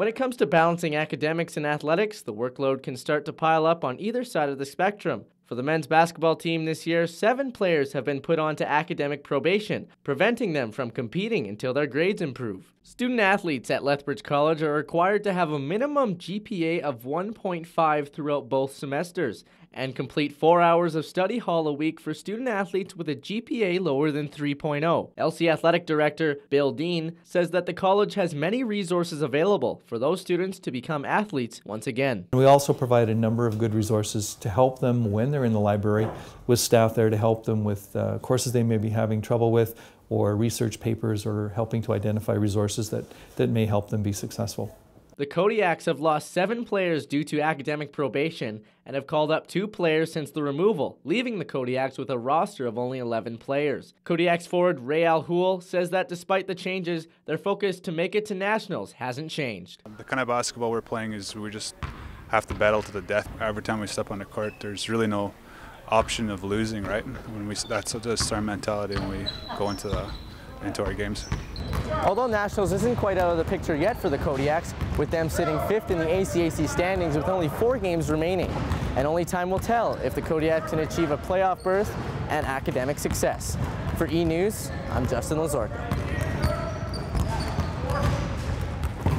When it comes to balancing academics and athletics, the workload can start to pile up on either side of the spectrum. For the men's basketball team this year, seven players have been put onto academic probation, preventing them from competing until their grades improve. Student athletes at Lethbridge College are required to have a minimum GPA of 1.5 throughout both semesters and complete four hours of study hall a week for student athletes with a GPA lower than 3.0. LC Athletic Director Bill Dean says that the college has many resources available for those students to become athletes once again. We also provide a number of good resources to help them when they're in the library with staff there to help them with uh, courses they may be having trouble with or research papers or helping to identify resources that, that may help them be successful. The Kodiaks have lost seven players due to academic probation and have called up two players since the removal, leaving the Kodiaks with a roster of only 11 players. Kodiaks forward Ray Alhoul says that despite the changes, their focus to make it to nationals hasn't changed. The kind of basketball we're playing is we just have to battle to the death. Every time we step on the court, there's really no option of losing, right? When we that's just our mentality when we go into the into our games. Although Nationals isn't quite out of the picture yet for the Kodiaks, with them sitting fifth in the ACAC standings with only four games remaining. And only time will tell if the Kodiaks can achieve a playoff berth and academic success. For E! News, I'm Justin Lazorko.